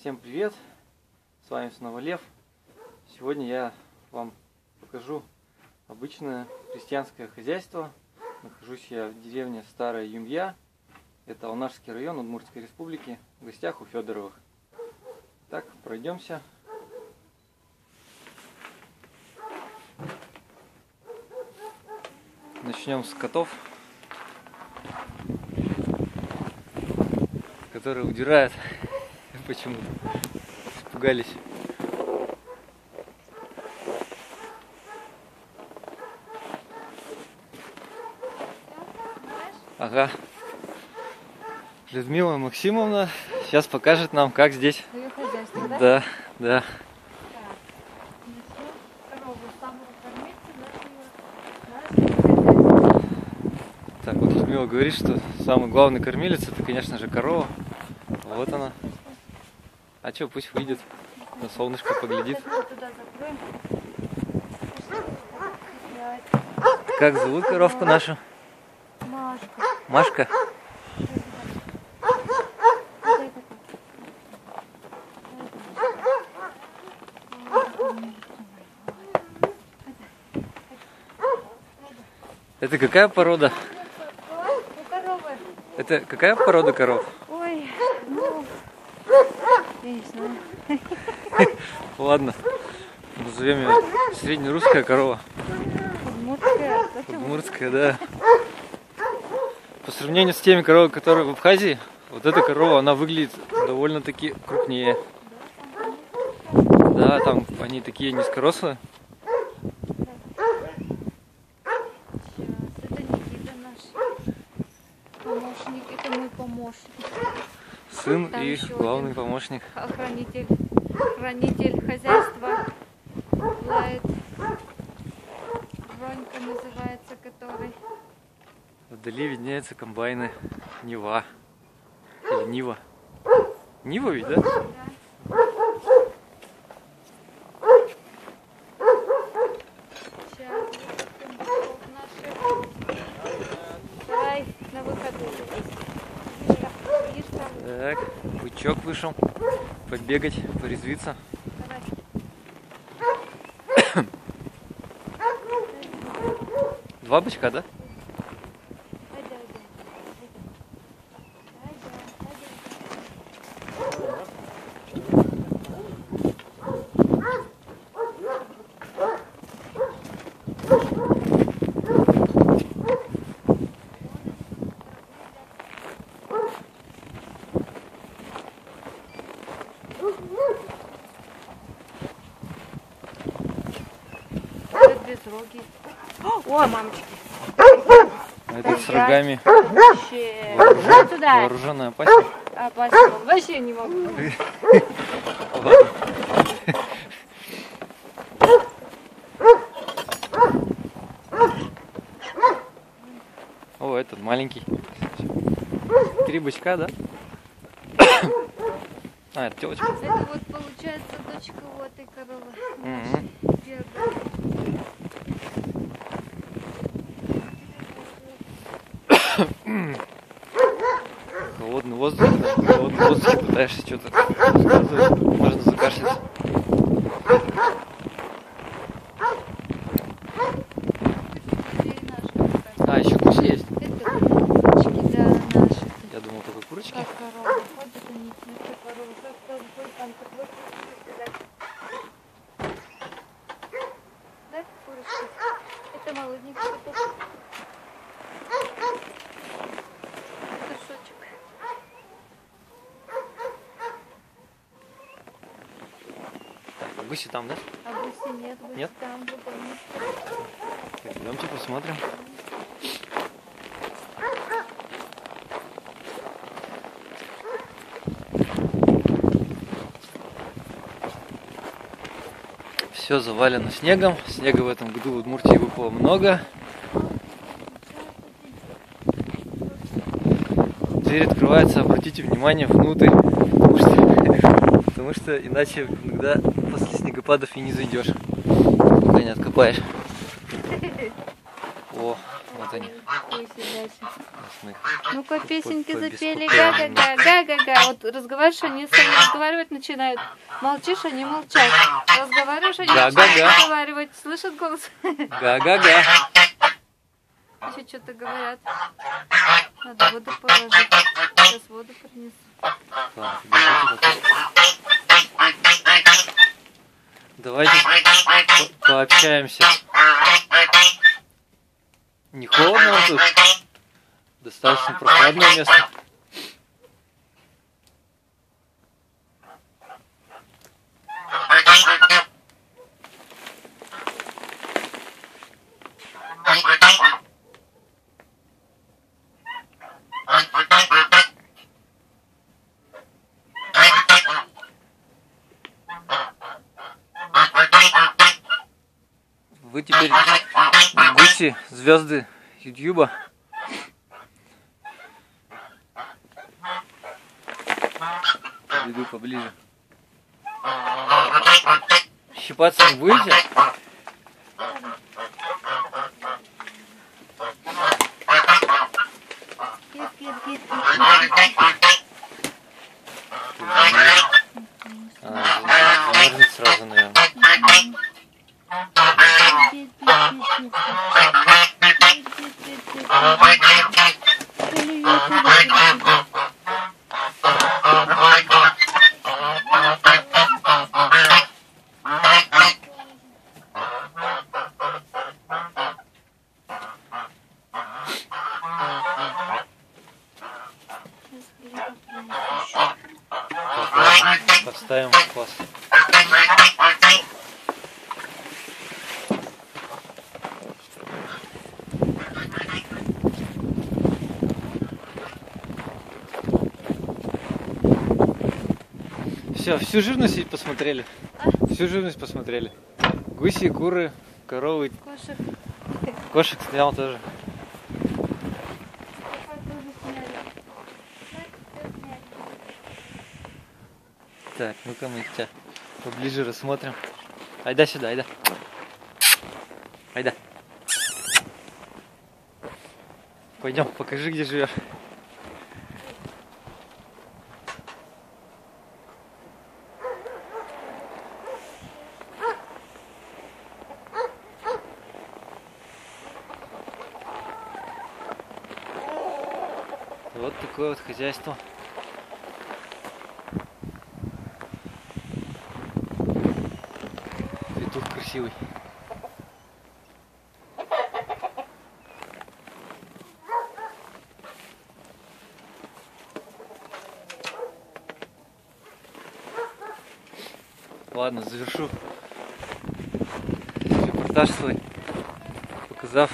Всем привет! С вами снова Лев. Сегодня я вам покажу обычное крестьянское хозяйство. Нахожусь я в деревне Старая Юмья. Это Алнашский район Удмуртской республики. В гостях у Федоровых. Так, пройдемся. Начнем с котов, которые удирают почему-то. Испугались. Ага. Людмила Максимовна сейчас покажет нам, как здесь. Твое хозяйство, да? Да, да. Так, вот Людмила говорит, что самый главный кормилец это, конечно же, корова. Вот она. А что, пусть выйдет, на солнышко поглядит. Как зовут коровку нашу? Машка. Машка? Это какая порода? Это какая порода коров? Ой, я не знаю. Ладно, назовем ее среднерусская корова. Удмуртская. Зачем? Удмуртская, да. По сравнению с теми коровами, которые в Абхазии, вот эта корова, она выглядит довольно-таки крупнее. Да, там они такие низкорослые. Сейчас, это Никита наш помощник, это мой помощник. Сын Там и главный один. помощник. Охранитель, хранитель хозяйства. Лает. Ронька называется, который. Вдали виднеются комбайны Нева. Или Нива. Нива ведь, да? Сейчас, вот наши. Давай на выход. Видишь там? Так, бычок вышел. Побегать, порезвиться. Два бычка, да? Айда, айда, Это безрогий. О, мамочки. А этот с рогами. Вообще. Туда. Вооруженная пасть. А, спасибо. Вообще не могу. Ладно. О, этот маленький. Три бычка, да? А, это телочка. Это вот получается дочка у этой коровы. Мгм. Холодный воздух, да? В холодном воздухе пытаешься что-то рассказывать, можно закашляться. А, еще гуси есть? Это курочки, да, наши. Я думал, только курочки. Как корова ходит, они это корова. Как там ходит, там такой да. Курочки. Это молоденький петух. Петушочек. Так, гуси там, да? А гуси нет, гуси Нет? там. Идемте посмотрим. Все завалено снегом. Снега в этом году в Удмуртии выпало много. Дверь открывается, обратите внимание, внутрь. Потому что, потому что иначе иногда после снегопадов и не зайдешь. Пока не откопаешь. О, вот они. Ну-ка, песенки запели. Га-га-га, га-га-га. Вот разговариваешь, они с тобой разговаривать начинают. Молчишь, они молчат. Разговариваешь, они начинают разговаривать. Слышат голос? Га-га-га. Еще что-то говорят. Надо воду положить. Сейчас воду принесу. Ладно. Давайте по- пообщаемся. Не холодно тут? Достаточно прохладное место. Вы теперь гуси, звезды Ютьюба. Иду поближе. Щипаться не будете? Кит, кит, кит, кит, кит, Все, всю живность ведь посмотрели. Всю живность посмотрели. Гуси, куры, коровы, Кошек. кошек снял тоже. Так, ну-ка мы тебя поближе рассмотрим. Айда сюда, айда. Айда. Пойдем, покажи, где живешь. Вот такое вот хозяйство. Петух красивый. Ладно, завершу репортаж свой, показав.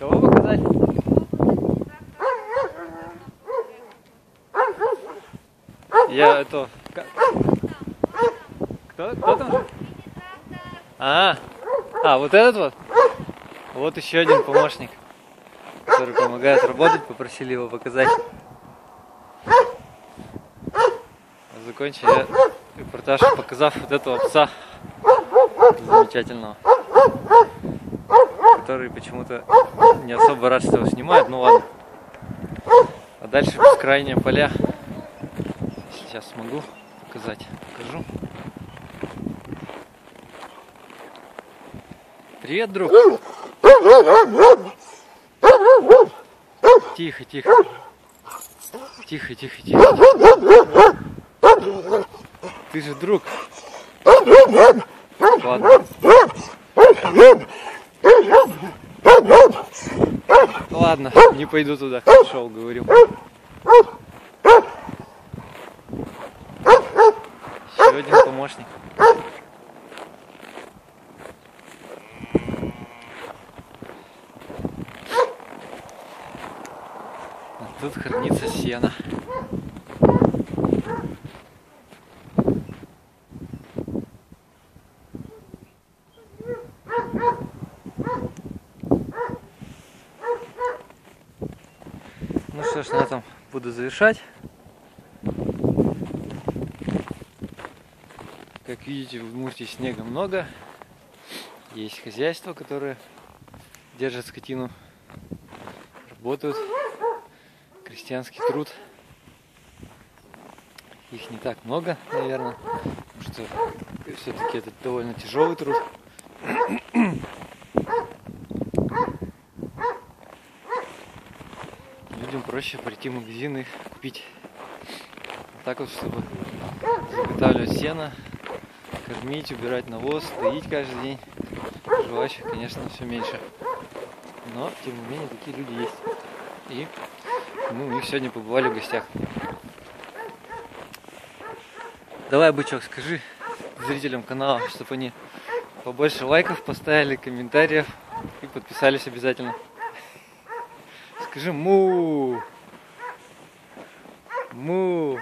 Кого показать? Я это... Кто, кто там? А, а, вот этот вот? Вот еще один помощник, который помогает работать, попросили его показать. Закончил я репортаж, показав вот этого пса замечательного, который почему-то не особо рад, что его снимают, ну ладно. А дальше бескрайние поля. Сейчас смогу показать. Покажу. Привет, друг. Тихо, тихо. Тихо, тихо, тихо. Ты же друг. Ладно. Ладно, не пойду туда, шел, говорю. Еще один помощник. Тут хранится сено. Ну что ж, на этом буду завершать. Как видите, в Удмуртии снега много. Есть хозяйство, которое держит скотину работают. Крестьянский труд. Их не так много, наверное, потому что все-таки это довольно тяжелый труд. Людям проще прийти в магазин и купить. А так вот, чтобы заготавливать сено, кормить, убирать навоз, доить каждый день. Желающих, конечно, все меньше. Но, тем не менее, такие люди есть. И мы у них сегодня побывали в гостях. Давай, бычок, скажи зрителям канала, чтобы они побольше лайков поставили, комментариев и подписались обязательно. Скажи му. Му.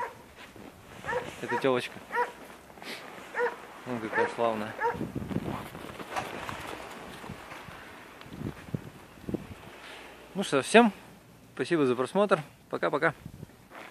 Это телочка. Ну, какая славная. Ну что, всем спасибо за просмотр. Пока-пока.